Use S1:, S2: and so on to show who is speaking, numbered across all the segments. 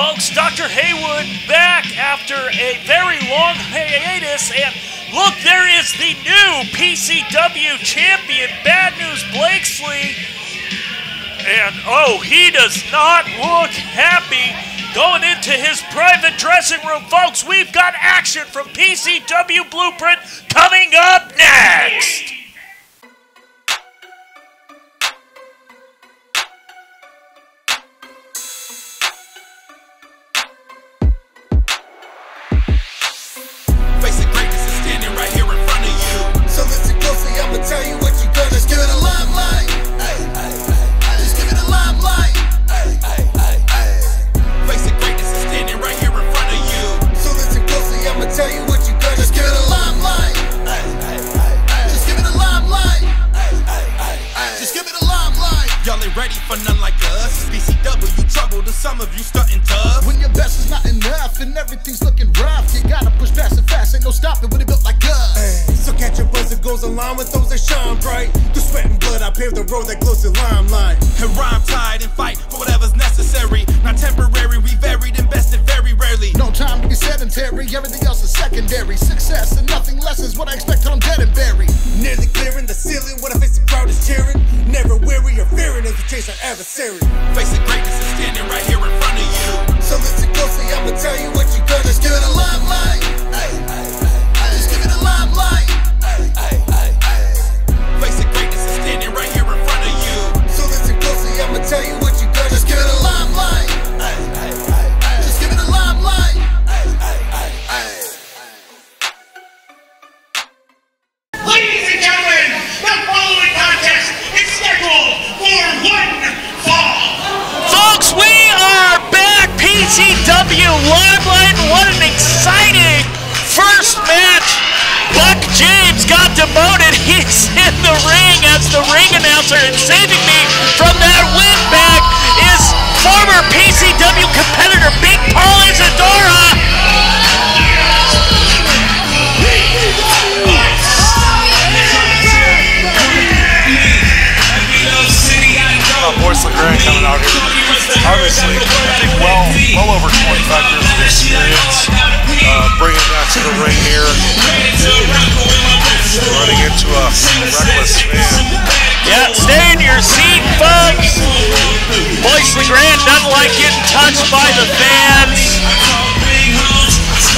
S1: folks. Dr. Haywood back after a very long hiatus. And look, there is the new PCW champion, Bad News Blakeslee. And oh, he does not look happy going into his private dressing room. Folks, we've got action from PCW Blueprint coming up next. Demoted. He's in the ring as the ring announcer. And saving me from that win back is former PCW competitor Big Paul Isadora.
S2: Boyce LeGrande coming out here. Obviously, I think well, well over 25 years of experience. Uh, bringing back to the ring here, running into a reckless fan.
S1: Yeah, stay in your seat, folks. Boyce LeGrande doesn't like getting touched by the fans.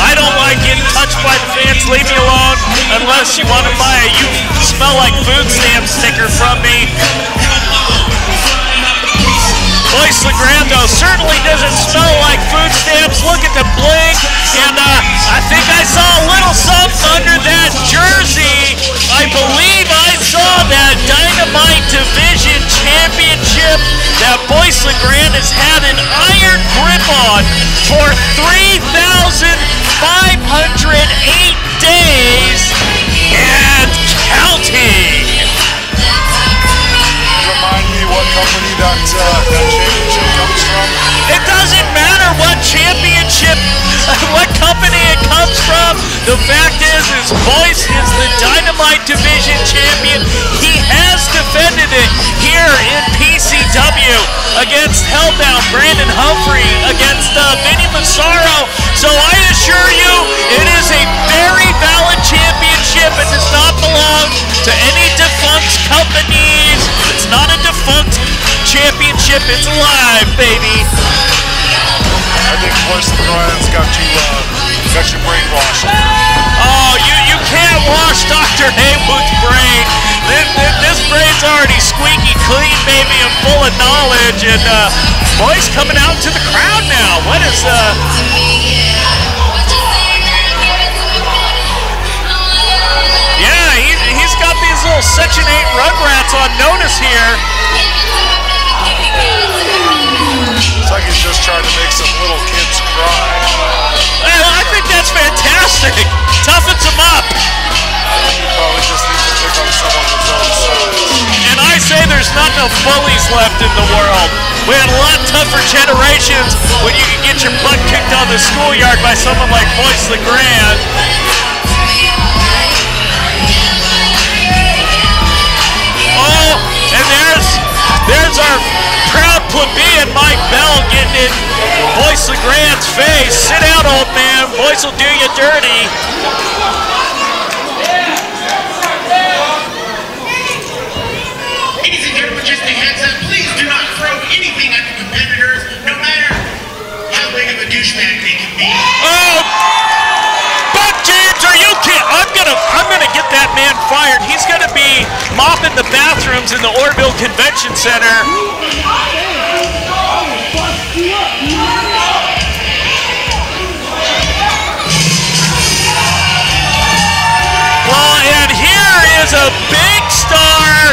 S1: I don't like getting touched by the fans. Leave me alone unless you want to buy a "You Smell Like Food" stamp sticker from me. Boyce LeGrande, though, certainly doesn't smell like food stamps. Look at the bling. And uh, I think I saw a little something under that jersey. I believe I saw that Dynamite Division Championship that Boyce LeGrande has had an iron grip on for 3,508 days and counting.
S2: What company that, uh, that championship comes from.
S1: It doesn't matter what championship, what company it comes from. The fact is, his voice is the Dynamite Division champion. He has defended it here in PCW against Hellbound Brandon Humphrey, against uh, Vinny Massaro. So I assure you, it is a very valid championship. It does not belong to any defunct companies. It's not a defunct championship. It's alive, baby.
S2: I think Boyce LeGrande's got you, uh, got you brainwashed.
S1: Oh, you, you can't wash Dr. Haywood's brain. This, this, this brain's already squeaky clean, baby, and full of knowledge. And uh, boys coming out to the crowd now. What is uh? Little Section 8 Rugrats on notice here.
S2: It's like he's just trying to make some little kids cry.
S1: Well, I think that's fantastic. Toughens them up.
S2: He probably just needs to pick on someone his own.
S1: And I say there's not enough bullies left in the world. We had a lot tougher generations when you could get your butt kicked on the schoolyard by someone like Boyce LeGrande. And there's there's our proud plebeian Mike Bell getting it Boyce LeGrande's face. Sit out, old man. Boyce will do you dirty. Gonna, I'm gonna get that man fired. He's gonna be mopping the bathrooms in the Oroville Convention Center. Well, and here is a big star,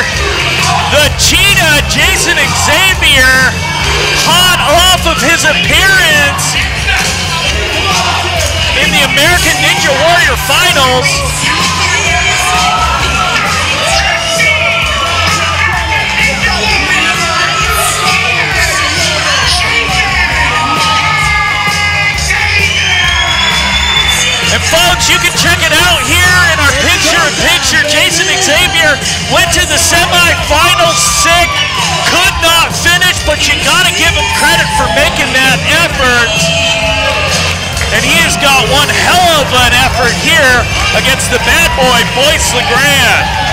S1: the Cheetah, Jayson Xavier, hot off of his appearance in the American Ninja Warrior Finals. And folks, you can check it out here in our picture-in-picture. Jayson Xavier went to the semifinals sick, could not finish, but you gotta give him credit for making that effort. And he has got one hell of an effort here against the bad boy, Boyce LeGrande.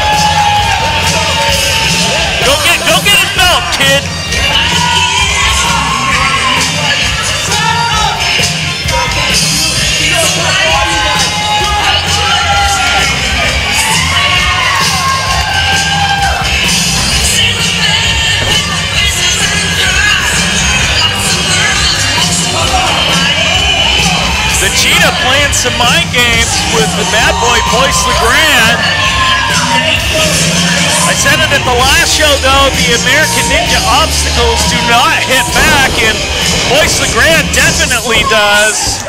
S1: Cheetah playing some mind games with the bad boy Boyce LeGrande. I said it at the last show though, the American Ninja obstacles do not hit back and Boyce LeGrande definitely does.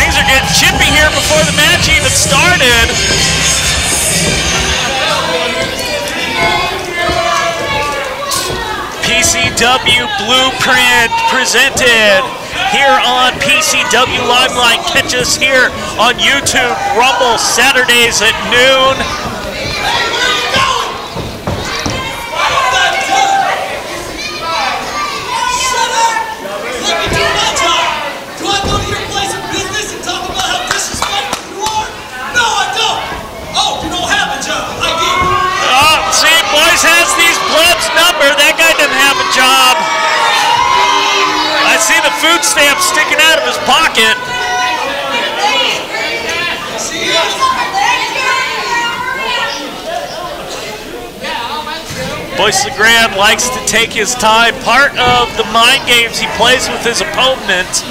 S1: Things are getting chippy here before the match even started. PCW Blueprint presented here on PCW Limelight. Catch us here on YouTube, Rumble Saturdays at noon.
S3: Shut up! Let me do my job! Do I go to your place of business and talk about how disrespectful you are? No, I don't! Oh, you don't have a job. I get it.
S1: Oh, see, Boyce has these plebs number. That guy have a job. I see the food stamp sticking out of his pocket. Boyce LeGrande likes to take his time. Part of the mind games he plays with his opponent.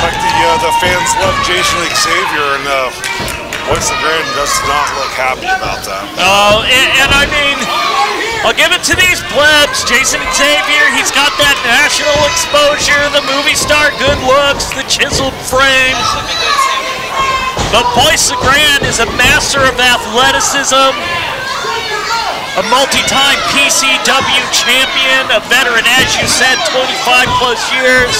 S2: Like the uh, the fans love Jayson Xavier, and uh, Boyce LeGrande does not look happy about that.
S1: Oh, and, and I mean, I'll give it to these plebs. Jayson Xavier, he's got that national exposure, the movie star good looks, the chiseled frame. But Boyce Grand is a master of athleticism, a multi-time PCW champion, a veteran, as you said, 25 plus years.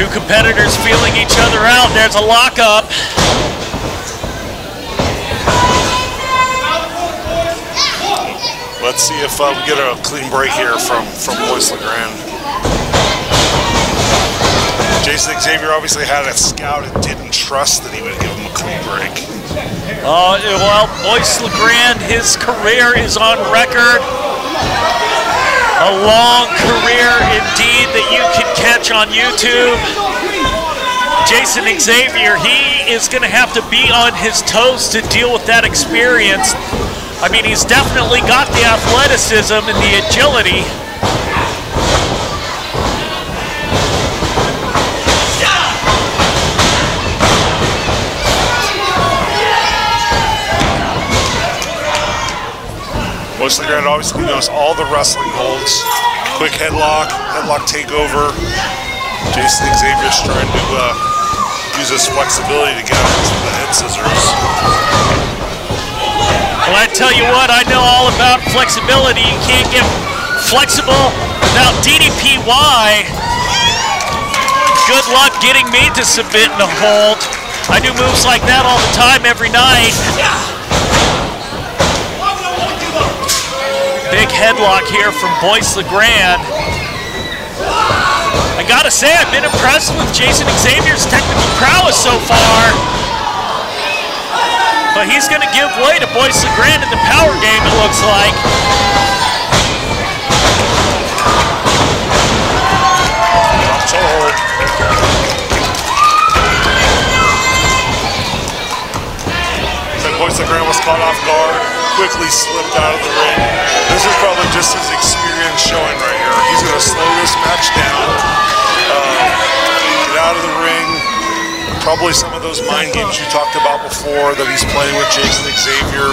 S1: Two competitors feeling each other out. There's a lockup.
S2: Let's see if uh, we get a clean break here from from Boyce LeGrande. Jayson Xavier obviously had a scout and didn't trust that he would give him a clean break.
S1: Uh, well, Boyce LeGrande, his career is on record. A long career indeed you can catch on YouTube. Jayson Xavier, he is going to have to be on his toes to deal with that experience. I mean, he's definitely got the athleticism and the agility.
S2: Mostly Grant obviously knows all the wrestling holds. Quick headlock, headlock takeover. Jayson Xavier's trying to uh, use his flexibility to get out into the head scissors.
S1: Well, I tell you what, I know all about flexibility. You can't get flexible without DDPY. Good luck getting me to submit in a hold. I do moves like that all the time, every night. Big headlock here from Boyce LeGrande. I gotta say, I've been impressed with Jayson Xavier's technical prowess so far. But he's gonna give way to Boyce LeGrande in the power game, it looks like.
S2: Boyce LeGrande was caught off guard, quickly slipped out of the ring. This is probably just his experience showing right here. He's gonna slow this match down, uh, get out of the ring. Probably some of those mind games you talked about before that he's playing with Jayson Xavier.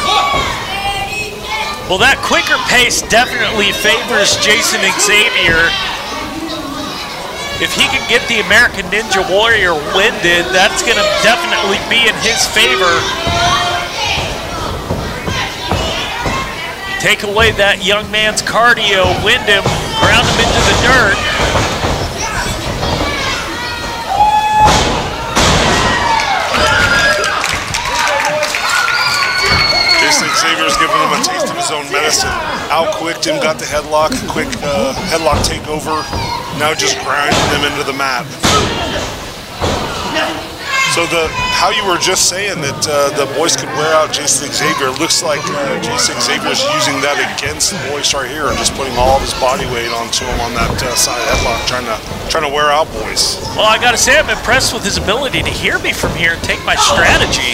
S1: Well, that quicker pace definitely favors Jayson Xavier. If he can get the American Ninja Warrior winded, that's going to definitely be in his favor. Take away that young man's cardio, wind him, ground him into the dirt.
S2: Jayson Xavier's giving him a taste of his own medicine. Outquicked him, got the headlock, quick uh, headlock takeover. Now just grinding him into the mat. So the how you were just saying that uh, the boys could wear out Jayson Xavier looks like uh, Jayson Xavier's using that against Boyce right here and just putting all of his body weight onto him on that uh, side headlock, trying to trying to wear out boys.
S1: Well, I gotta say, I'm impressed with his ability to hear me from here and take my strategy.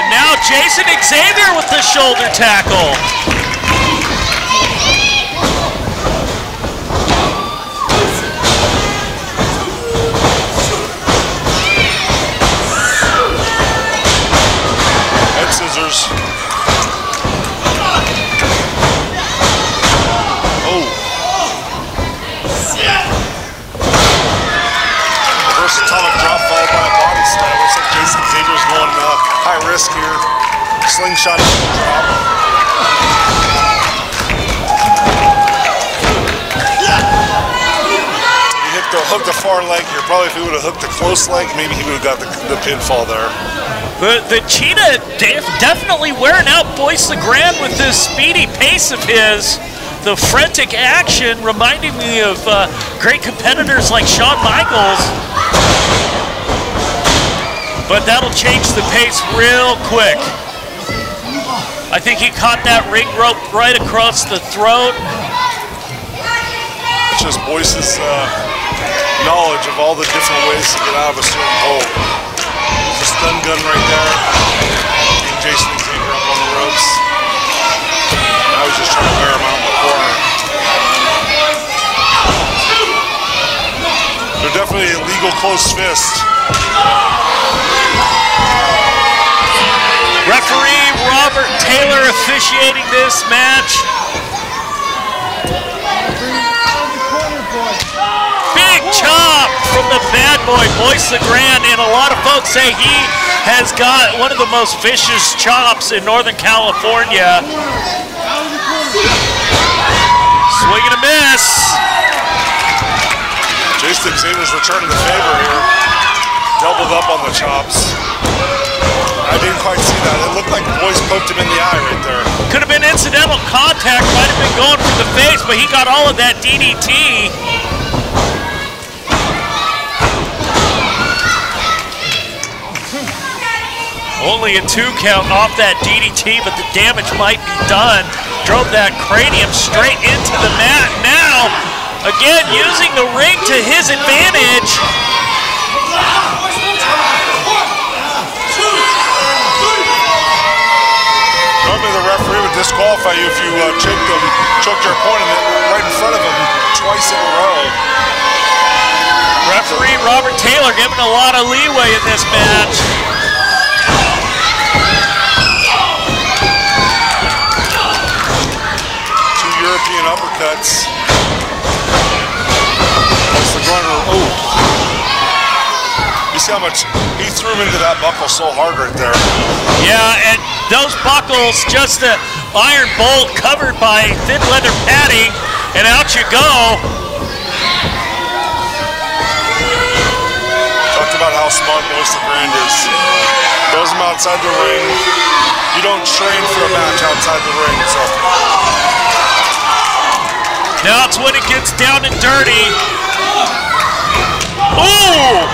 S1: And now Jayson Xavier with the shoulder tackle.
S2: Drop. He hooked the, hooked far leg here. Probably if he would have hooked the close leg, maybe he would have got the, the pinfall there.
S1: The, the cheetah def- definitely wearing out Boyce LeGrande with this speedy pace of his. The frantic action reminding me of uh, great competitors like Shawn Michaels. But that'll change the pace real quick. I think he caught that ring rope right across the throat.
S2: It's just Boyce's uh, knowledge of all the different ways to get out of a certain hold. There's a stun gun right there. Getting Jayson Xavier up on the ropes. Now he's just trying to wear him out in the corner. They're definitely a legal close fist.
S1: Referee Robert Taylor officiating this match. Big chop from the bad boy, Boyce LeGrande, and a lot of folks say he has got one of the most vicious chops in Northern California. Swing and a miss.
S2: Jayson Xavier's returning the favor here. Doubled up on the chops. I didn't quite see that. It looked like Boyce poked him in the eye right there.
S1: Could have been incidental contact, might have been going for the face, but he got all of that DDT. Only a two count off that DDT, but the damage might be done. Drove that cranium straight into the mat. Now, again, using the ring to his advantage.
S2: disqualify you if you uh, choke them, your opponent right in front of them twice in a row.
S1: Referee Robert Taylor giving a lot of leeway in this match.
S2: Two European uppercuts. That's the runner. Oh. You see how much he threw into that buckle so hard right there.
S1: Yeah, and those buckles just to iron bolt covered by thin leather padding, and out you go.
S2: Talked about how smart Boyce Grand is. Throws him outside the ring. You don't train for a match outside the ring, so
S1: Now it's when it gets down and dirty. Ooh!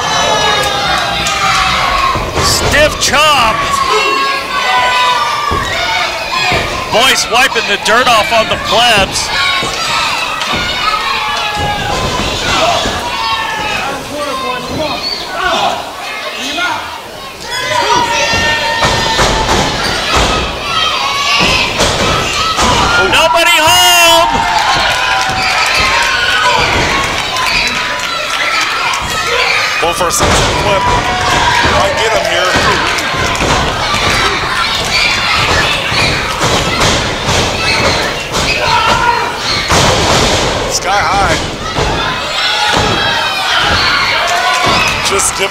S1: Stiff chop. Boyce wiping the dirt off on the plebs. Nobody home!
S2: going for a sunset flip. Might get him here.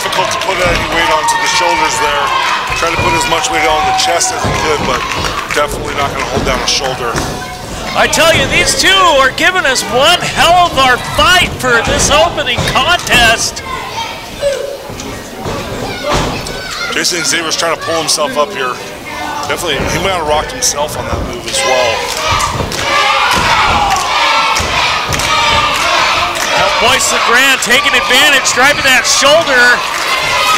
S2: Difficult to put any weight onto the shoulders there. Try to put as much weight on the chest as he could, but definitely not going to hold down a shoulder.
S1: I tell you, these two are giving us one hell of our fight for this opening contest.
S2: Jayson Xavier's trying to pull himself up here. Definitely, he might have rocked himself on that move as well.
S1: Boyce LeGrande taking advantage, driving that shoulder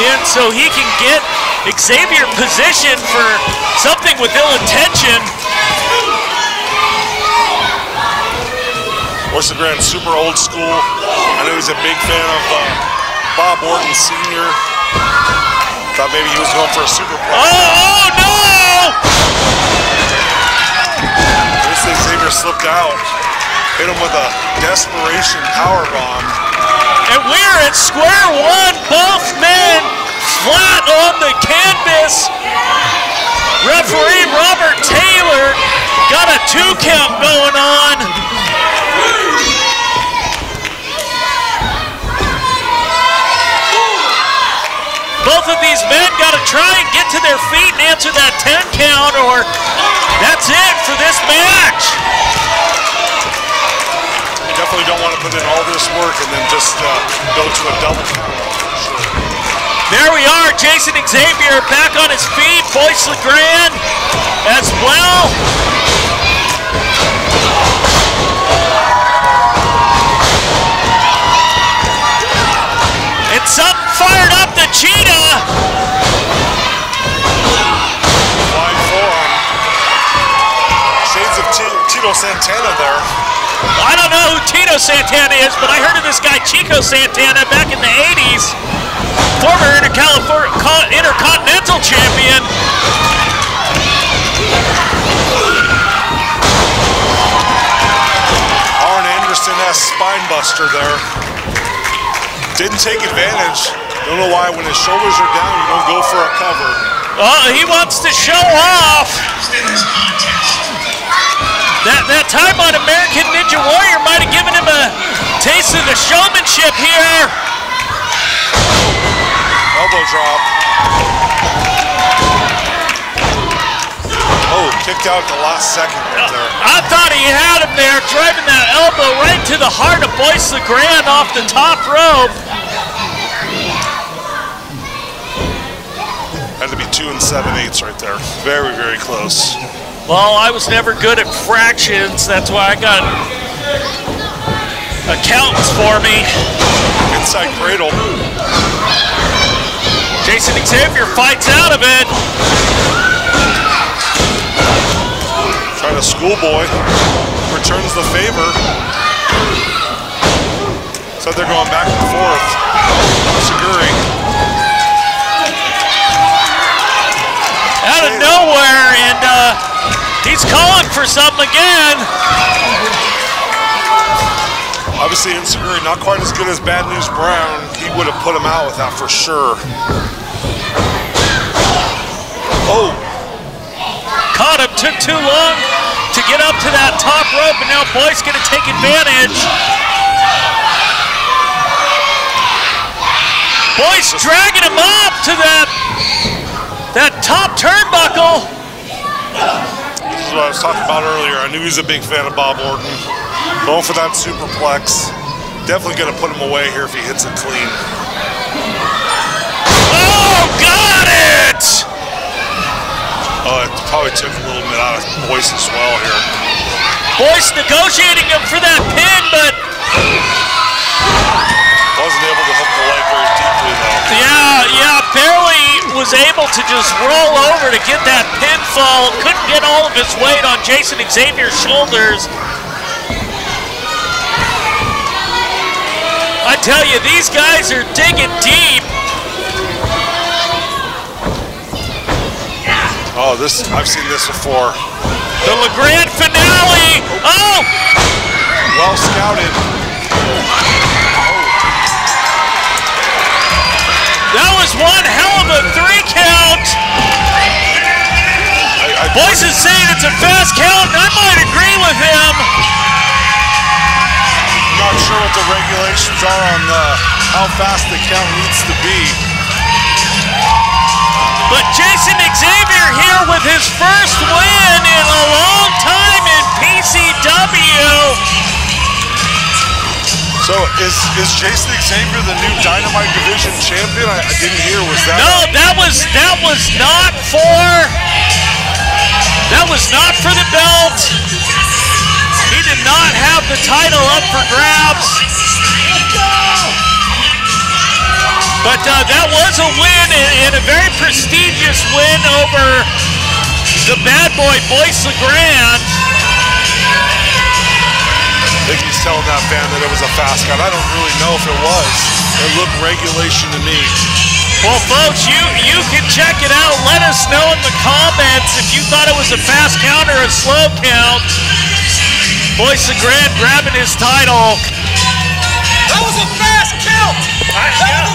S1: in so he can get Xavier positioned for something with ill intention.
S2: Boyce LeGrande, super old school. I know he's a big fan of uh, Bob Orton Sr. Thought maybe he was going for a superplex.
S1: Oh, oh no!
S2: Xavier slipped out. Hit him with a desperation power bomb.
S1: And we're at square one, both men flat on the canvas. Referee Robert Taylor got a two count going on. Both of these men got to try and get to their feet and answer that 10 count, or that's it for this match.
S2: Definitely don't want to put in all this work and then just uh, go to a double count.
S1: There we are, Jayson Xavier back on his feet, Boyce LeGrande as well. And something fired up the cheetah.
S2: Flying forearm. Shades of Tito Santana there.
S1: I don't know who Tito Santana is, but I heard of this guy Chico Santana back in the 80s. Former Intercontinental Champion.
S2: Arn Anderson has spine buster there. Didn't take advantage. Don't know why when his shoulders are down, you don't go for a cover.
S1: Oh, he wants to show off.
S4: In this contest.
S1: That, that time on American Ninja Warrior might have given him a taste of the showmanship here.
S2: Elbow drop. Oh, kicked out at the last second right there.
S1: I thought he had him there, driving that elbow right to the heart of Boyce LeGrande off the top rope.
S2: Had to be two and seven eighths right there. Very, very close.
S1: Well, I was never good at fractions. That's why I got accountants for me.
S2: Inside cradle.
S1: Jayson Xavier fights out of it.
S2: Trying to schoolboy. Returns the favor. So they're going back and forth. Seguri.
S1: Out of nowhere, and uh, he's calling for something again.
S2: Obviously, Enzuigiri not quite as good as Bad News Brown. He would have put him out with that for sure. Oh,
S1: Caught him, took too long to get up to that top rope, and now Boyce going to take advantage. Boyce dragging him up to that that top turnbuckle.
S2: Is what I was talking about earlier. I knew he was a big fan of Bob Orton. Going for that superplex. Definitely going to put him away here if he hits it clean.
S1: Oh, got it!
S2: Oh, it probably took a little bit out of Boyce as well here.
S1: Boyce negotiating him for that pin, but
S2: Wasn't able to hook the leg very deeply though.
S1: yeah, yeah, barely was able to just roll over to get that pinfall. Couldn't get all of his weight on Jayson Xavier's shoulders. I tell you, these guys are digging deep.
S2: Oh, this I've seen this before.
S1: The LeGrande finale. Oh,
S2: Well scouted.
S1: That was one hell of a three count.
S2: I, I,
S1: Boyce is saying it's a fast count, and I might agree with him.
S2: I'm not sure what the regulations are on uh, how fast the count needs to be.
S1: But Jayson Xavier here with his first win in a long time in PCW.
S2: So is is Jayson Xavier the new Dynamite Division champion? I, I didn't hear. Was that?
S1: No, that was that was not for that was not for the belt. He did not have the title up for grabs. But uh, that was a win and, a very prestigious win over the bad boy Boyce LeGrande.
S2: I think he's telling that fan that it was a fast count. I don't really know if it was. It looked regulation to me.
S1: Well, folks, you you can check it out. Let us know in the comments if you thought it was a fast count or a slow count. Boyce LeGrande grabbing his title.
S3: That was a fast count!
S1: Yeah,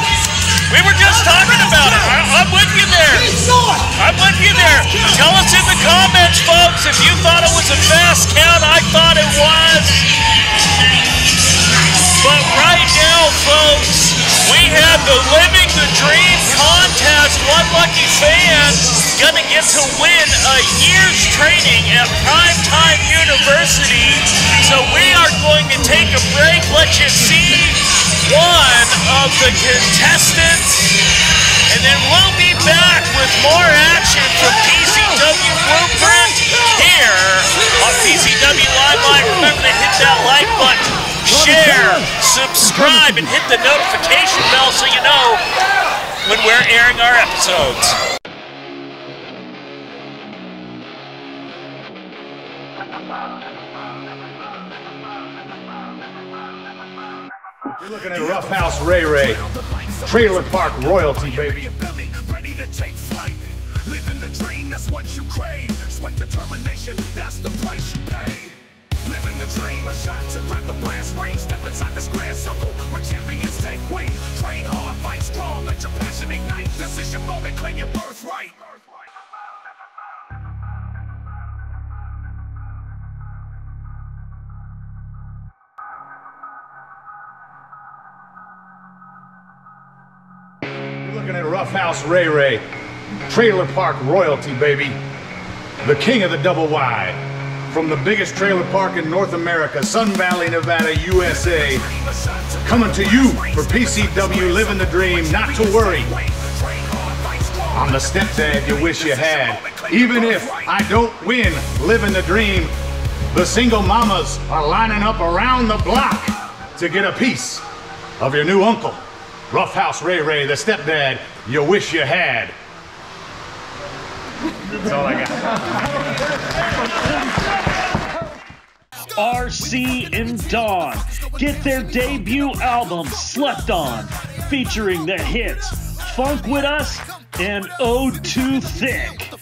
S1: We were just talking about it. I, I'm with you there.
S3: Keep going!
S1: I'm with you there. Tell us in the comments, folks, if you thought it was a fast count. I thought it was. The Living the Dream contest. One lucky fan gonna get to win a year's training at Primetime University. So we are going to take a break. Let you see one of the contestants. And then we'll be back with more action from PCW Blueprint here on PCW Live Live. Remember to hit that like button, share, subscribe, and hit the notification bell so you know when we're airing our episodes.
S5: You're looking at Rough House Ray Ray. Trailer Park royalty, baby.
S6: ready to take flight. Living the dream, that's what you crave. Sweat determination, that's the price you pay. Living the dream, a shot to the blast. Step inside circle where champions take wing. Train hard, fight strong, let your passion ignite. This is your moment, claim your birthright.
S5: Looking at Rough House Ray Ray. Trailer Park royalty, baby. The king of the double wide. From the biggest trailer park in North America, Sun Valley, Nevada, USA. Coming to you for PCW Living the Dream, not to worry. I'm the stepdad you wish you had. Even if I don't win Living the Dream, the single mamas are lining up around the block to get a piece of your new uncle. Rough House Ray Ray, the stepdad you wish you had. That's all I got.
S7: RC and Dawn get their debut album Slept On, featuring the hits Funk With Us and Ode Too Thick.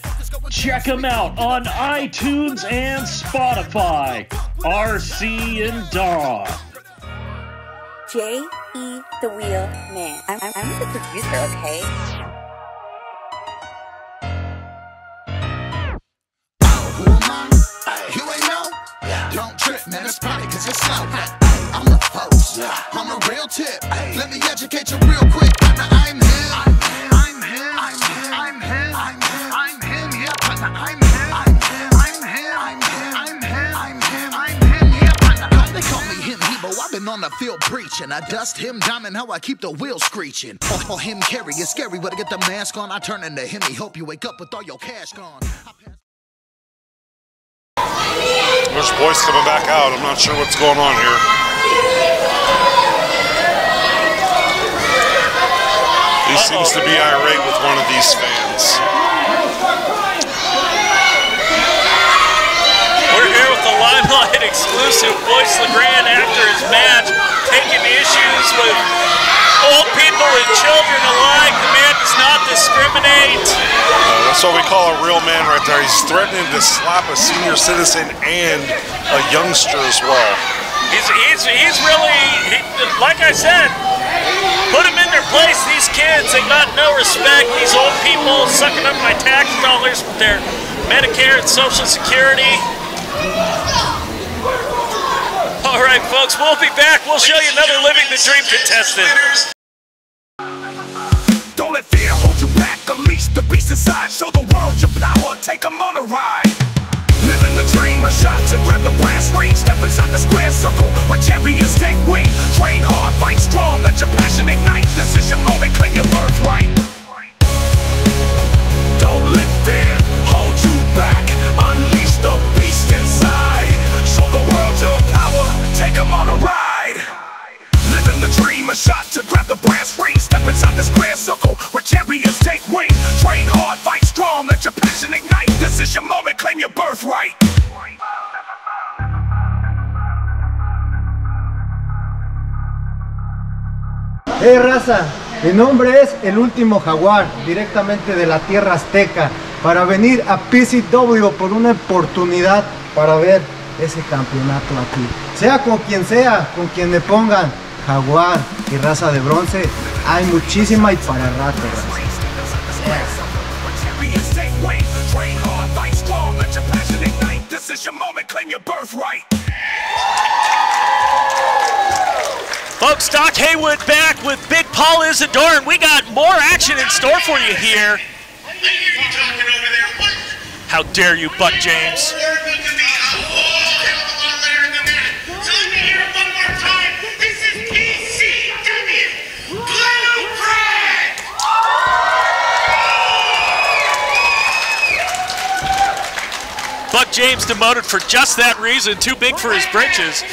S7: Check them out on iTunes and Spotify. RC and Dawn.
S8: J E the Wheel Man. I'm, I'm, I'm the producer, okay?
S9: I'm the post, I'm the real tip. Let me educate you real quick. I'm him. I'm him. I'm him. I'm him. I'm him. I'm him. I'm him. I'm him. I'm him. I'm him. I'm him. They call me him, Hebo. I've been on the field preaching. I dust him and how I keep the wheels screeching. Or, him carry is scary, but I get the mask on. I turn into him. He hope you wake up with all your cash gone.
S2: There's Boyce coming back out. I'm not sure what's going on here. He seems to be irate with one of these fans.
S1: We're here with the Limelight exclusive Boyce LeGrande after his match, taking issues with old people and children alike. The man does not discriminate.
S2: Uh, that's what we call a real man right there. He's threatening to slap a senior citizen and a youngster as well.
S1: He's, he's, he's really, he, like I said, put them in their place. These kids, they got no respect. These old people sucking up my tax dollars with their Medicare and Social Security. All right, folks, we'll be back. We'll show you another Living the Dream contestant.
S6: Don't let fear hold you back. Unleash the beast inside. Show the world your power. Take 'em on a ride. Living the dream, a shot to grab the blast ring. Step inside the square circle where champions take wing. Train hard, fight strong, let your passion ignite. This is your moment, claim your birthright.
S10: Hey raza, mi nombre es el último jaguar, directamente de la tierra azteca, para venir a PCW por una oportunidad para ver ese campeonato aquí. Sea con quien sea, con quien me pongan, jaguar y raza de bronce, hay muchísima y para rato.
S1: Doc Haywood back with Big Paul Isadora, and we got more action in store for you here. How dare you, Buck James? Buck James demoted for just that reason, too big for his britches.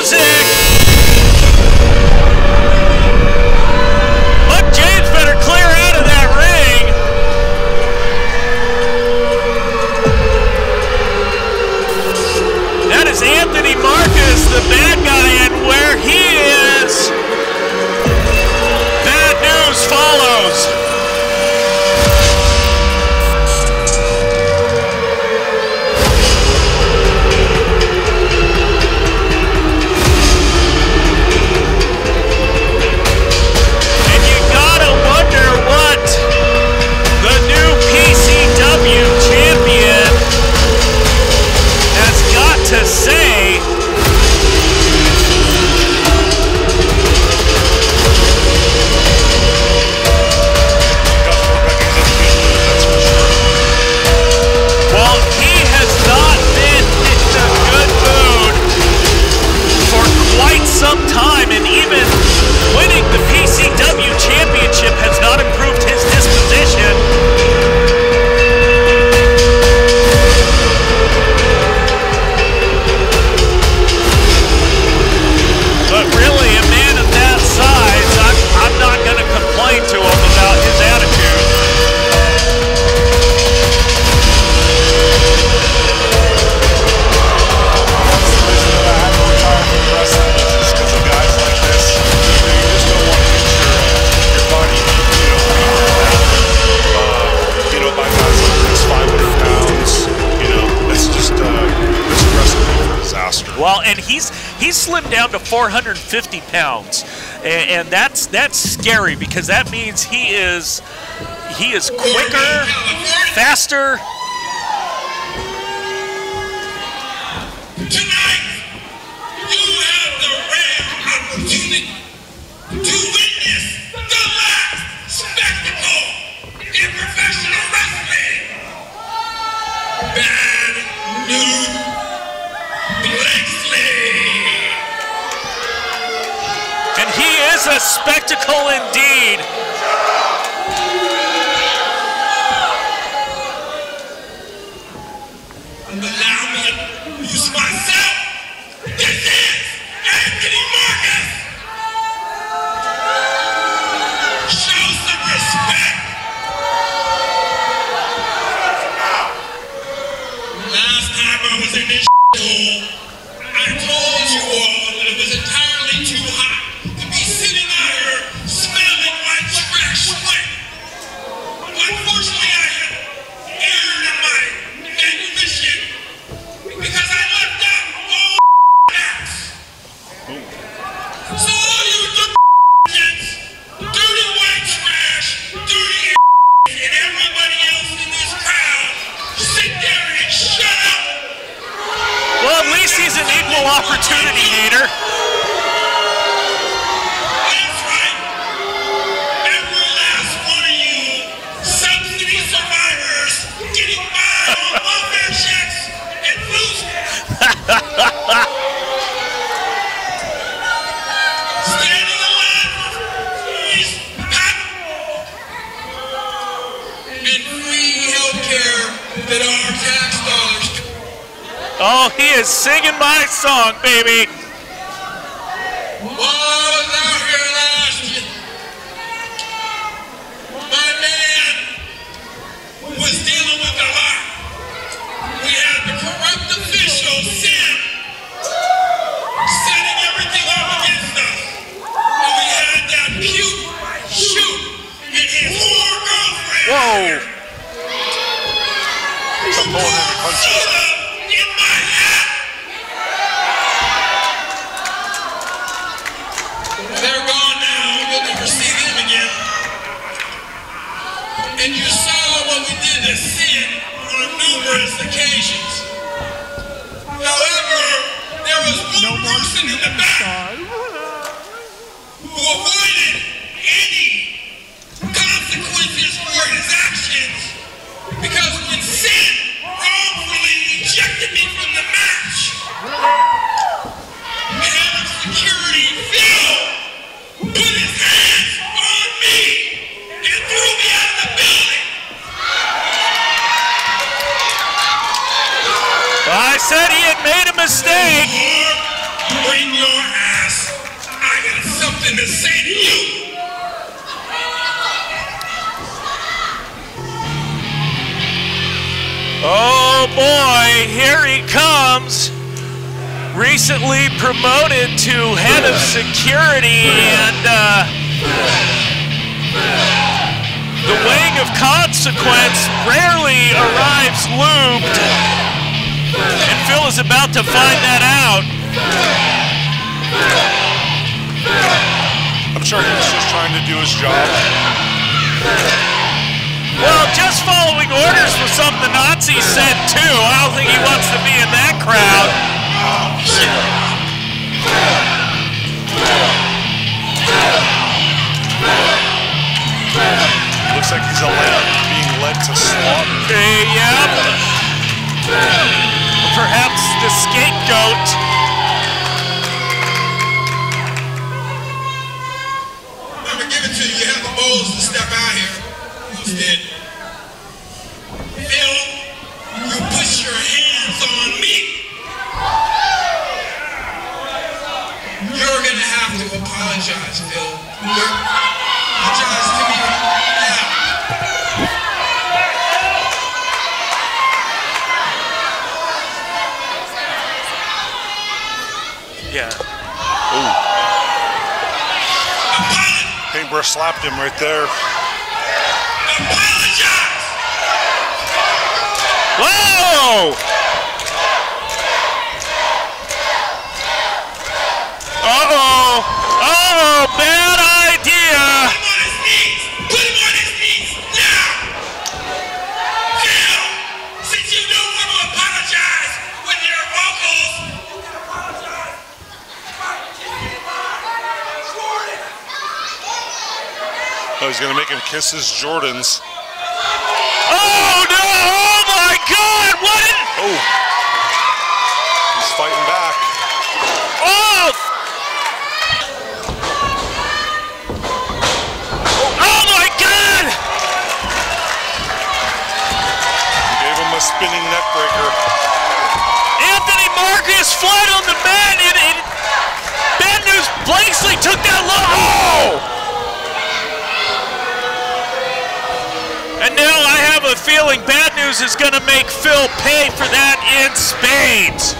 S1: Reed's
S11: Fifty pounds, and, and that's that's scary because that means he is he is quicker, faster,
S1: spectacle
S11: indeed. recently promoted to head of security and uh, the wing of consequence rarely arrives lubed. And Phil is about to find that out.
S2: I'm sure he's just trying to do his job.
S11: Well, just following orders was something the Nazis said too. I don't think he wants to be in that crowd.
S2: Looks like he's being led to slaughter.
S11: Uh, yep. Perhaps the scapegoat
S2: right there.
S11: Whoa!
S2: He's going to make him kiss his Jordans.
S1: Oh no! Oh my God! What? An,
S2: Oh. He's fighting back.
S1: oh! Oh my God!
S2: He Gave him a spinning neck breaker.
S1: Anthony Markus flat on the mat, and, and Bad News Blakeslee took that low. Oh! And now I have a feeling Bad News is going to make Phil pay for that in spades.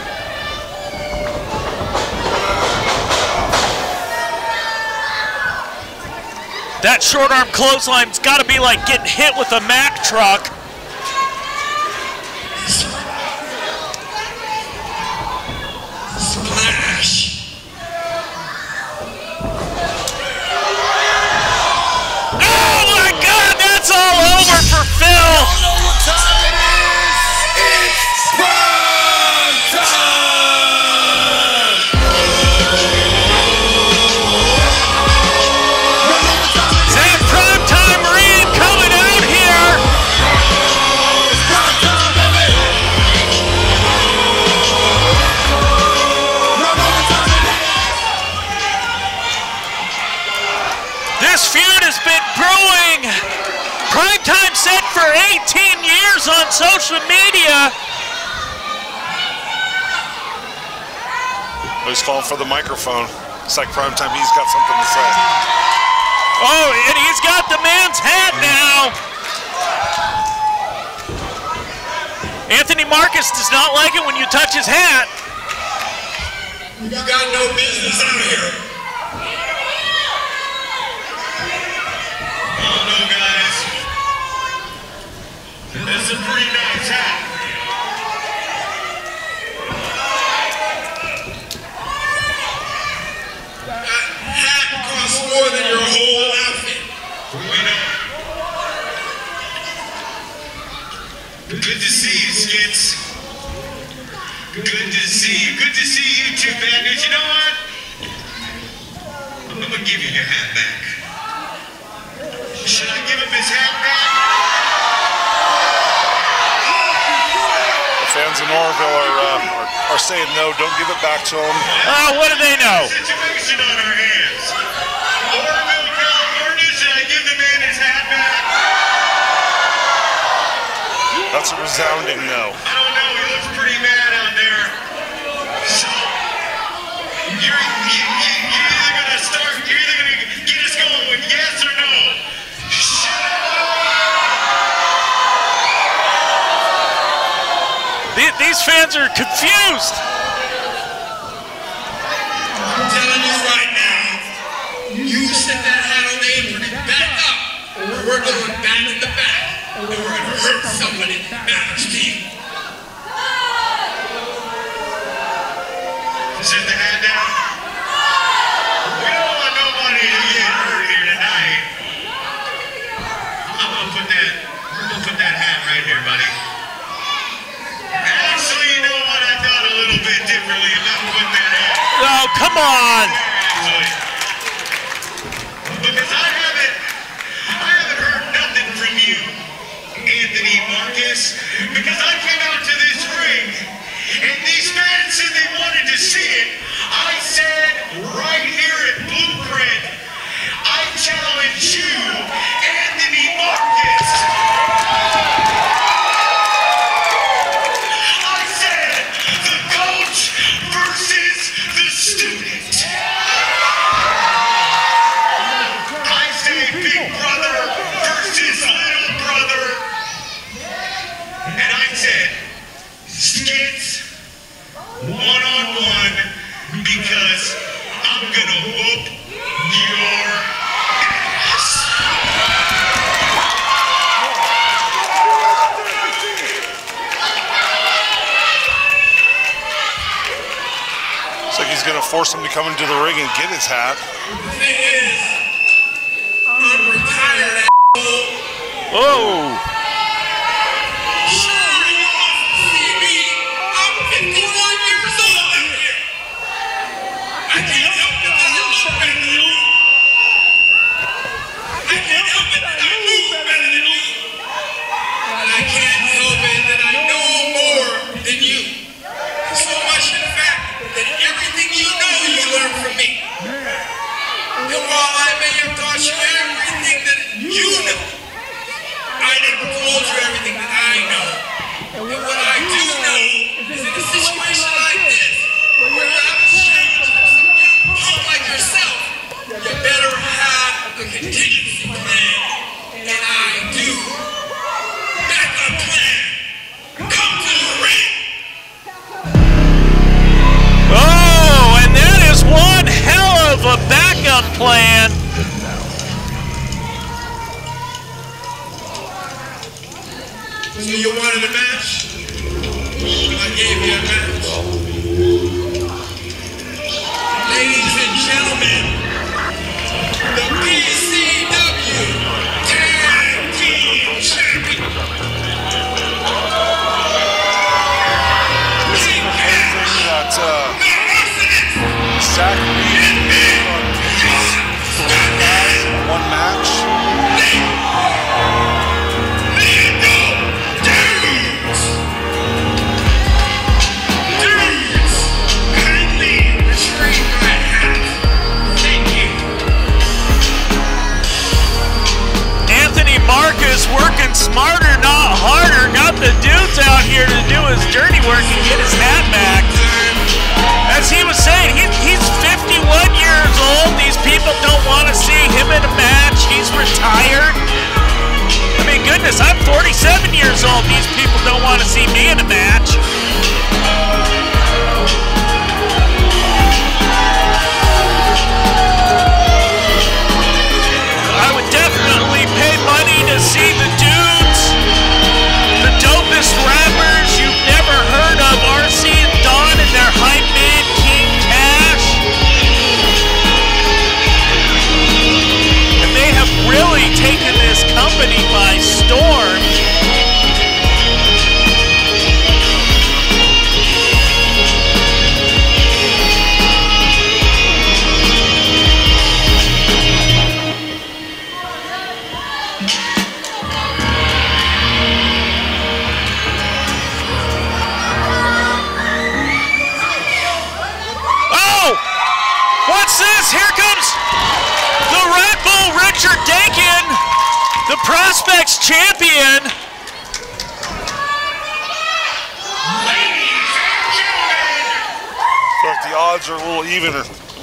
S1: That short arm clothesline's got to be like getting hit with a Mack truck.
S2: He's calling for the microphone. It's like prime time. He's got something to say.
S1: Oh, and he's got the man's hat now. Anthony Markus does not like it when you touch his hat.
S4: You got no business out of here. Oh no, guys. This is a pretty nice hat. That hat costs more than your whole outfit. We know. Good to see you, Skits. Good to see you. Good to see you too, Bandits. You know what? I'm gonna give you your hat back. Should I give him his hat back?
S2: The fans in Oroville are, uh, are, are saying no, don't give it back to him.
S1: Oh, what do they know?
S4: Situation on our hands. Oroville, California, should I give the man his hat back?
S2: That's a resounding no.
S4: I don't know. He looks pretty mad out there. So, you're, you, you, you're either gonna start, you're either gonna get us going with yes or no. Shut
S1: The- These fans are confused.
S4: On. To to
S1: come
S2: into the ring and get his hat.
S4: I'm
S1: plan.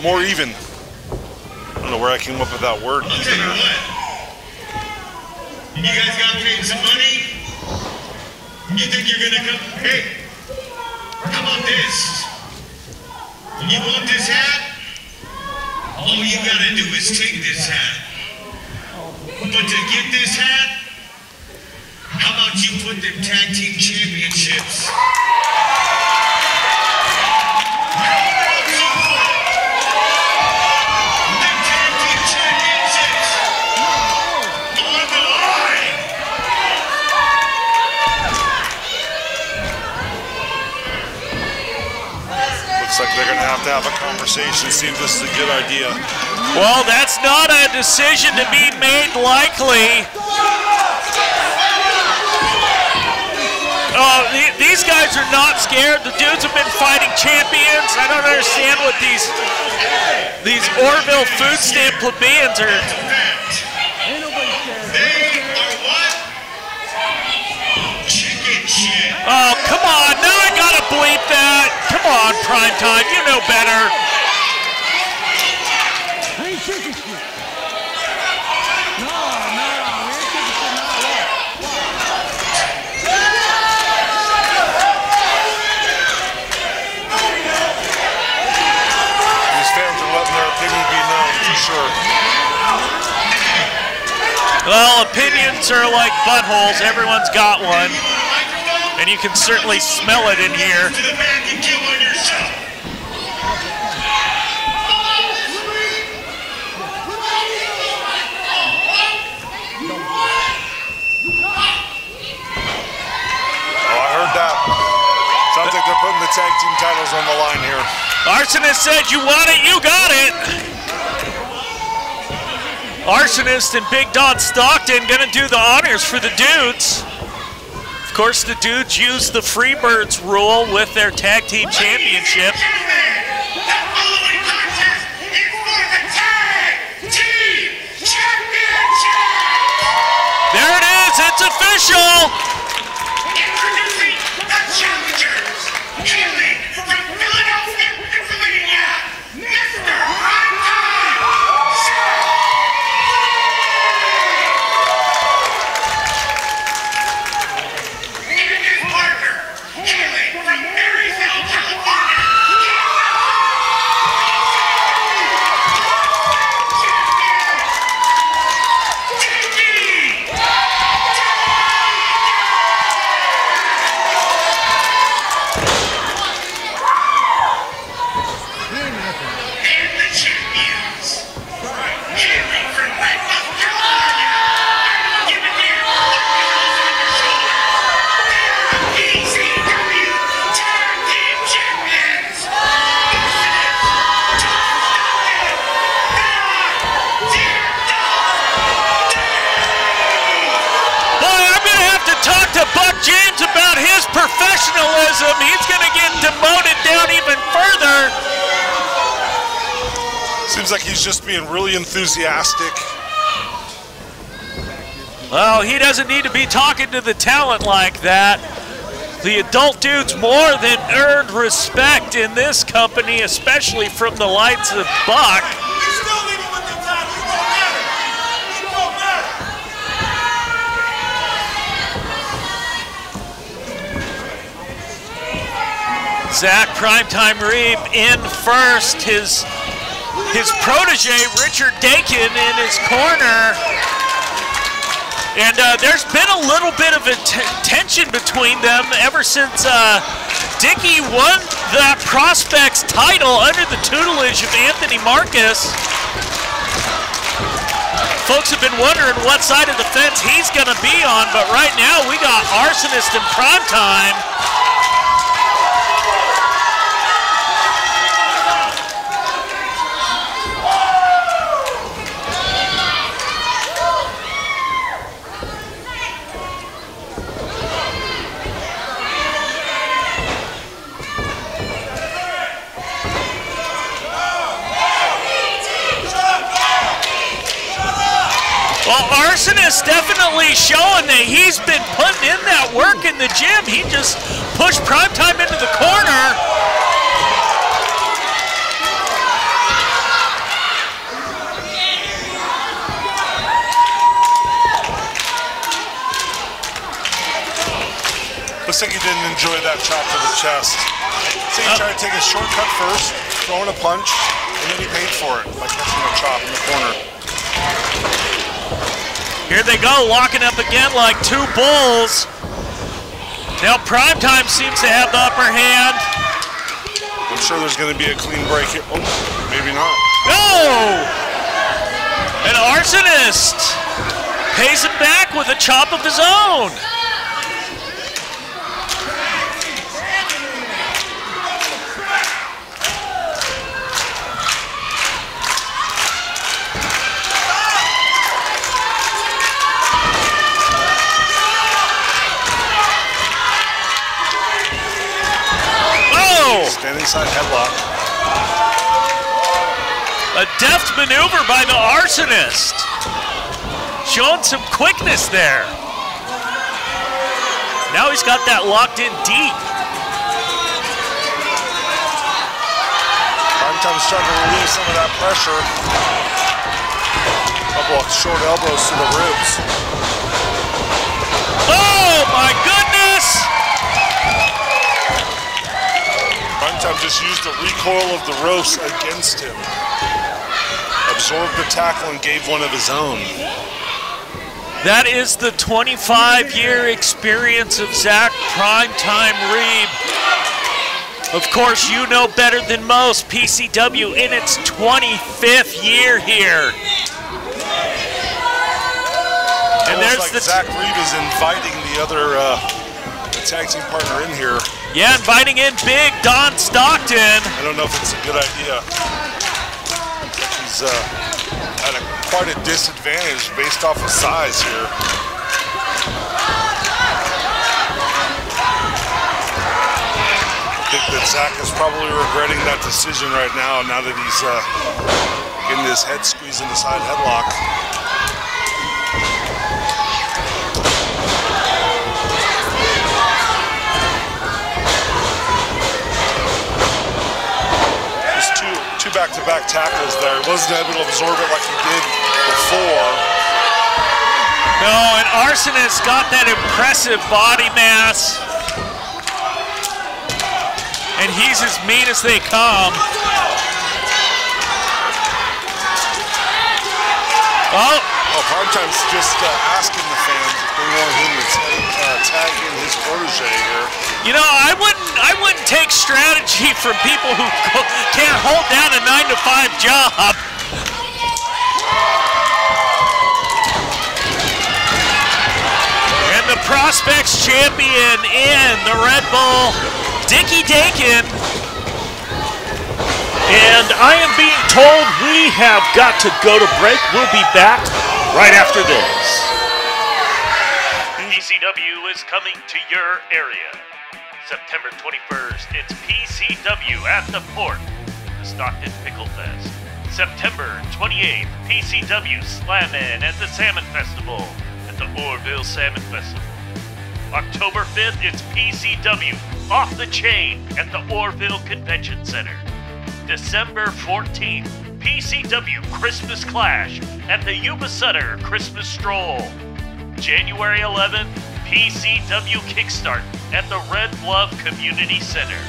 S2: More even. I don't know where I came up with that word.
S4: I'll tell you what. You guys got paid some money? You think you're gonna come? Hey, how about this? You want this hat? All you gotta do is take this hat. But to get this hat, how about you put them tag team championships?
S2: Looks like they're gonna have to have a conversation. See if this is a good idea.
S1: Well, that's not a decision to be made likely. Oh, the- these guys are not scared. The dudes have been fighting champions. I don't understand what these these Oroville food stamp plebeians are.
S4: Chicken shit.
S1: Oh, come on! Now I gotta bleep that. Come on, prime time. You know better.
S2: These fans are letting their opinion be known for sure.
S1: Well, opinions are like buttholes. Everyone's got one. And you can certainly smell it in here.
S4: To the back and kill on yourself.
S2: Oh, I heard that. Sounds like they're putting the tag team titles on the line here.
S1: Arsonist said, You want it, you got it. Arsonist and Big Don Stockton gonna do the honors for the dudes. Of course, the dudes use the Freebirds rule with their tag team championship. There it is, it's official.
S4: His
S1: professionalism. He's going to get demoted down even further.
S2: Seems like he's just being really enthusiastic.
S1: Well, he doesn't need to be talking to the talent like that. The adult dude's more than earned respect in this company, especially from the likes of Buck. Zack Primetime Reeb in first. His his protege Richard Dakin in his corner. And uh, there's been a little bit of a tension between them ever since uh, Dicky won the Prospects title under the tutelage of Anthony Markus. Folks have been wondering what side of the fence he's going to be on, but right now we got Arsonist in prime time. Well, Arsonist definitely showing that he's been putting in that work in the gym. He just pushed Primetime into the corner.
S2: Looks like he didn't enjoy that chop to the chest. So he tried to take a shortcut first, throwing a punch, and then he paid for it by catching a chop in the corner.
S1: Here they go, locking up again like two bulls. Now Primetime seems to have the upper hand.
S2: I'm sure there's going to be a clean break here. Oh, maybe not.
S1: No! An arsonist pays him back with a chop of his own.
S2: Standing side headlock.
S1: A deft maneuver by the arsonist. Showing some quickness there. Now he's got that locked in deep.
S2: Primetime's trying to relieve some of that pressure. Couple of short elbows to the ribs.
S1: Oh my
S2: Primetime just used the recoil of the ropes against him. Absorbed the tackle and gave one of his own.
S1: That is the 25-year experience of Zack Primetime Reeb. Of course, you know better than most, PCW in its 25th year here.
S2: And there's like the Zack Reeb is inviting the other uh, tag team partner in here.
S1: Yeah, inviting in big Don Stockton.
S2: I don't know if it's a good idea. He's uh, at a, quite a disadvantage based off of size here. I think that Zack is probably regretting that decision right now, now that he's uh, getting his head squeezed in the side headlock. Back-to-back -back tackles there. He wasn't able to absorb it like he did before.
S1: No, and Arsonist got that impressive body mass. And he's as mean as they come. Oh.
S2: Oh, Primetime's just uh, asking the fans if they want him to tag, uh, tag in his protege here.
S1: You know, I wouldn't, I wouldn't take strategy from people who can't hold down a nine to five job. And the Prospects champion in the Red Bull, Dickie Dakin. And I am being told we have got to go to break. We'll be back right after this. PCW is
S12: coming to your area. September 21st, it's PCW at the Port, the Stockton Pickle Fest. September 28th, PCW Slammin' at the Salmon Festival at the Oroville Salmon Festival. October 5th, it's PCW Off the Chain at the Oroville Convention Center. December 14th, PCW Christmas Clash at the Yuba Sutter Christmas Stroll. January 11th, PCW Kickstart at the Red Bluff Community Center.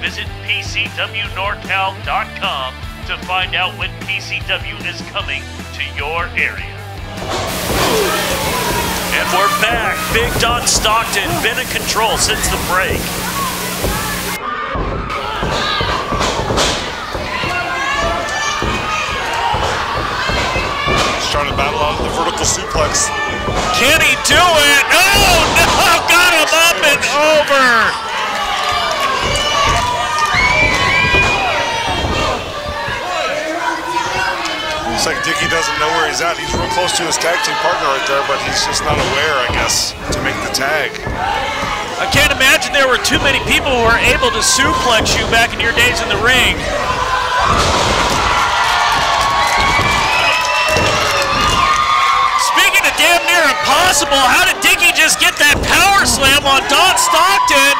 S12: Visit PCWNorCal.com to find out when PCW is coming to your area. And we're back. Big Don Stockton been in control since the break.
S2: Trying to battle out of the vertical suplex.
S1: Can he do it? Oh no! Got him up and over.
S2: Looks like Dicky doesn't know where he's at. He's real close to his tag team partner right there, but he's just not aware, I guess, to make the tag.
S1: I can't imagine there were too many people who were able to suplex you back in your days in the ring. Damn near impossible, how did Dicky just get that power slam on Don Stockton?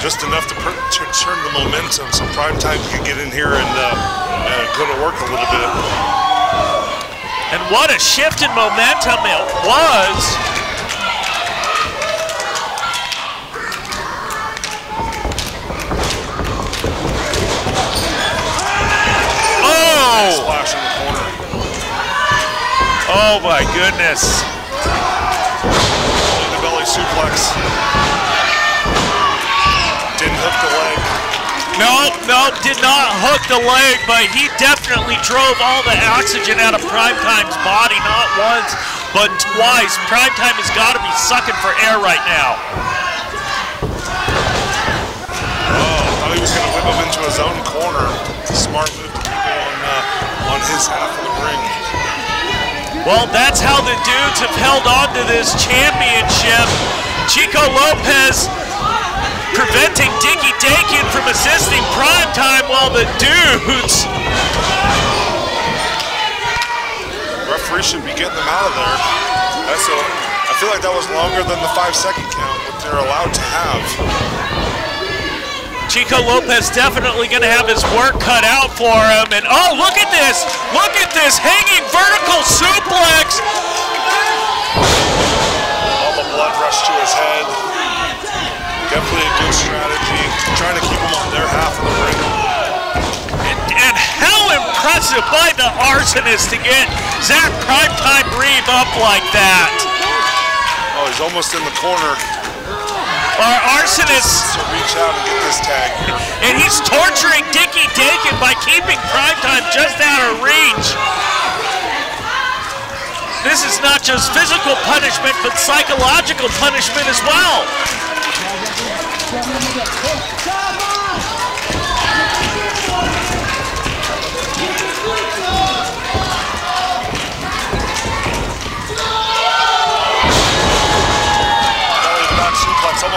S2: Just enough to, to turn the momentum so Prime Time can get in here and uh, uh, go to work a little bit.
S1: And what a shift in momentum it was. Oh!
S2: Splash in the corner.
S1: Oh my goodness.
S2: In the belly suplex. Didn't hook the leg.
S1: No, no, did not hook the leg, but he definitely drove all the oxygen out of Primetime's body, not once, but twice. Primetime has got to be sucking for air right now.
S2: Oh, thought he was going to whip him into his own corner. Smart move to keep it on, uh, on his half of the ring.
S1: Well, that's how the dudes have held on to this championship. Chico Lopez preventing Dicky Dakin from assisting Primetime while the dudes.
S2: Referee should be getting them out of there. That's a, I feel like that was longer than the five second count, that they're allowed to have.
S1: Chico Lopez definitely going to have his work cut out for him. And oh, look at this! Look at this hanging vertical suplex!
S2: All the blood rushed to his head. Definitely a good strategy. Trying to keep him on their half of the ring.
S1: And, and how impressive by the arsonist to get Zack Primetime Reeb up like that.
S2: Oh, he's almost in the corner.
S1: Our arsonist,
S2: So reach out and get this tag
S1: and he's torturing Dickie Dakin by keeping Primetime just out of reach. This is not just physical punishment, but psychological punishment as well.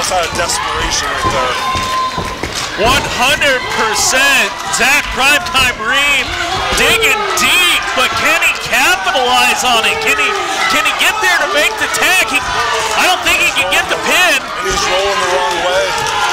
S2: Almost out of desperation right there.
S1: 100% Zack Primetime Reeb digging deep, but can he capitalize on it? Can he can he get there to make the tag? He, I don't think he can get the pin.
S2: And he's rolling the wrong way.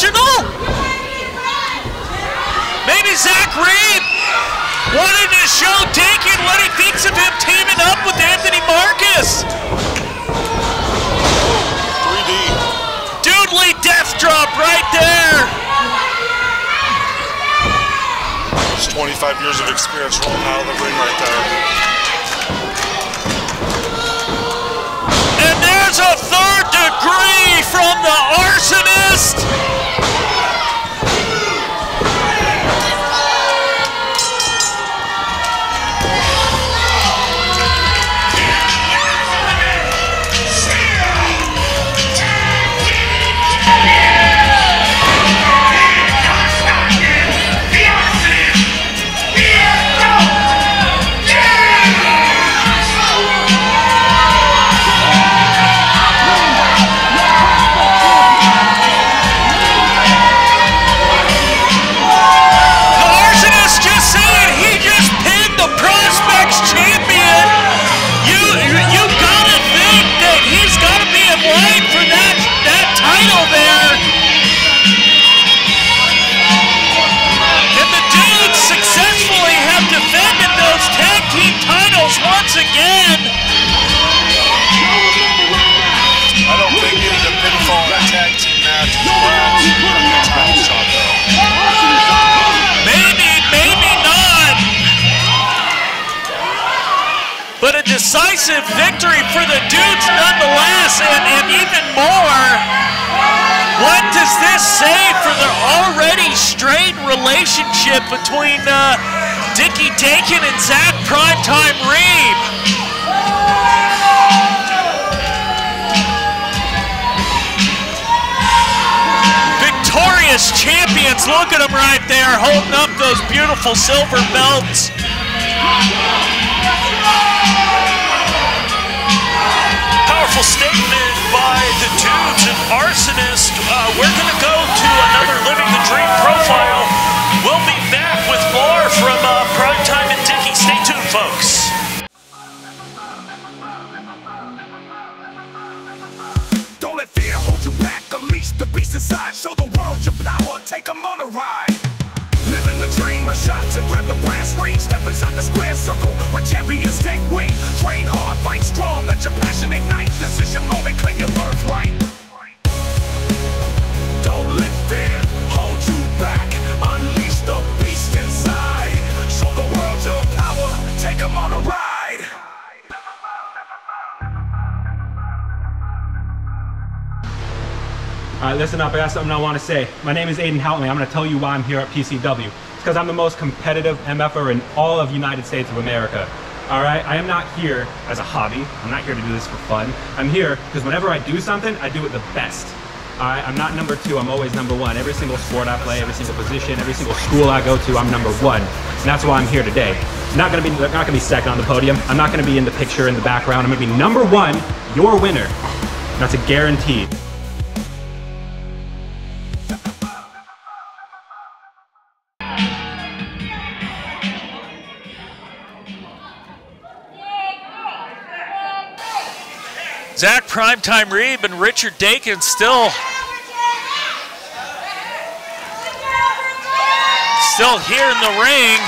S1: Intentional? Maybe Zack Reeb wanted to show Dakin what he thinks of him teaming up with Anthony Markus.
S2: 3D.
S1: Doodly death drop right there.
S2: It's 25 years of experience rolling out of the ring right there.
S1: And there's a third degree from the arsonist. Decisive victory for the dudes nonetheless, and, and even more. What does this say for the already strained relationship between uh, Dickie Dakin and Zach Primetime? Victorious champions, look at them right there, holding up those beautiful silver belts.
S12: Powerful statement by the dudes and arsonist. Uh, we're going to go to another Living the Dream profile. We'll be back with more from uh, Primetime and Dickie. Stay tuned, folks.
S6: Don't let fear hold you back. Unleash the beast inside. Show the world your power. Take 'em on a ride. Living the dream, shot to grab the brass ring. Step inside the square circle where champions take wing. Train hard, fight strong, let your passion ignite. This is your moment, claim your birthright. Don't fear hold you back. Unleash the beast inside. Show the world your power. Take 'em on a ride.
S13: All right, listen up. I got something I want to say. My name is Aiden Houtley. I'm going to tell you why I'm here at PCW. Because I'm the most competitive MFer in all of United States of America. All right, I am not here as a hobby. I'm not here to do this for fun. I'm here because whenever I do something, I do it the best. All right, I'm not number two. I'm always number one. Every single sport I play, every single position, every single school I go to, I'm number one. And that's why I'm here today. Not gonna be not gonna be second on the podium. I'm not gonna be in the picture in the background. I'm gonna be number one, your winner. That's a guarantee.
S1: Zack Primetime Reeb and Richard Dakin still still here in the ring.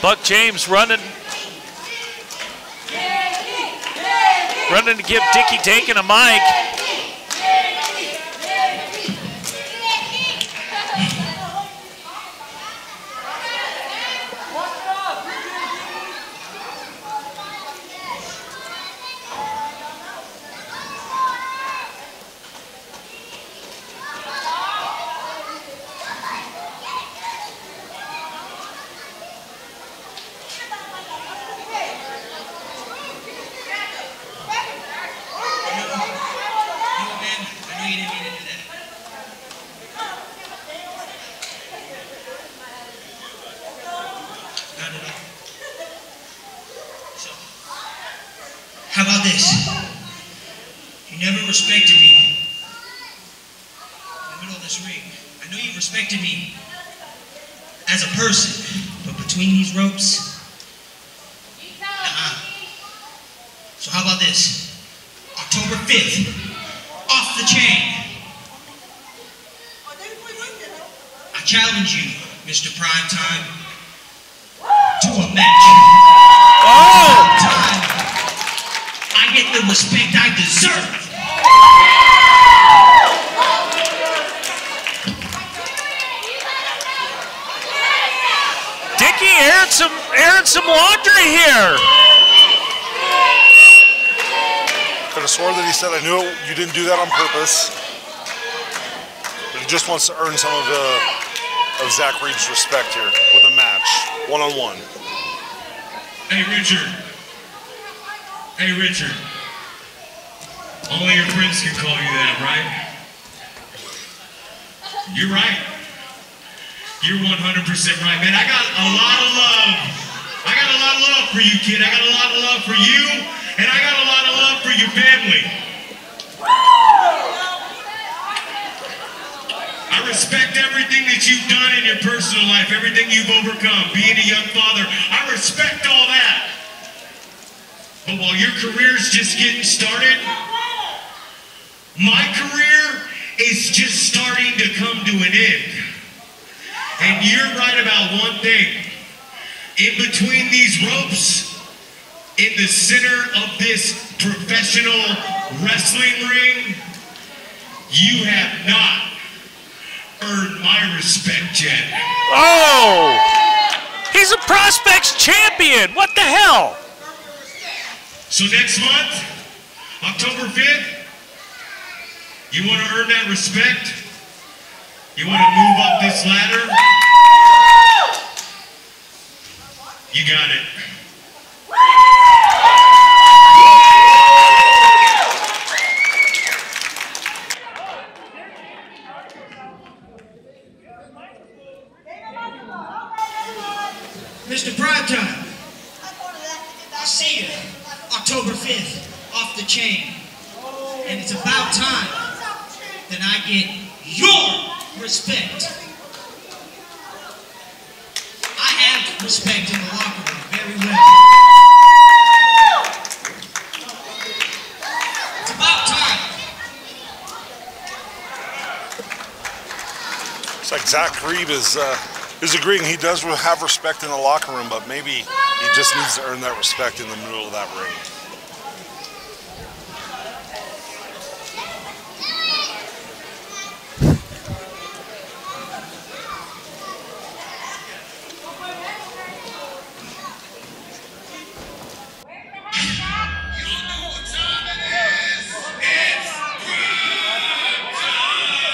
S1: Buck James running running to give Dickie Dakin a mic.
S14: How about this? You never respected me in the middle of this ring. I know you respected me as a person, but between these ropes, uh-uh. So how about this? October 5th, off the chain. I challenge you, Mr. Primetime,
S1: laundry here.
S2: Could have sworn that he said, I knew it, you didn't do that on purpose. But he just wants to earn some of, uh, of Zack Reeb's respect here with a match, one on one.
S4: Hey, Richard. Hey, Richard. Only your friends can call you that, right? You're right. You're 100% right, man. I got a lot of love. I got a lot of love for you, kid. I got a lot of love for you, and I got a lot of love for your family. I respect everything that you've done in your personal life, everything you've overcome, being a young father. I respect all that. But while your career's just getting started, my career is just starting to come to an end. And you're right about one thing. In between these ropes, in the center of this professional wrestling ring, you have not earned my respect yet.
S1: Oh! He's a prospects champion. What the hell?
S4: So next month, October 5th, you want to earn that respect? You want to move up this ladder? You got it.
S14: Mr. Primetime, I'll see you October 5th, off the chain. And it's about time that I get your respect. I have respect in the locker room, very well. It's about time.
S2: Like Zack Reeb is uh, is agreeing he does have respect in the locker room, but maybe he just needs to earn that respect in the middle of that ring.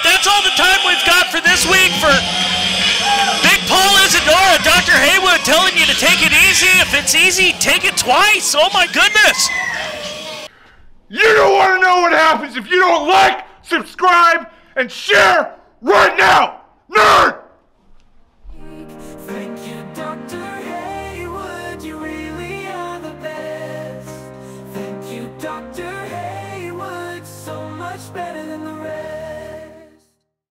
S1: That's all the time we've got for this week for Big Paul Isadora. Dr. Haywood telling you to take it easy. If it's easy, take it twice. Oh my goodness.
S15: You don't want to know what happens if you don't like, subscribe, and share right now! Nerd!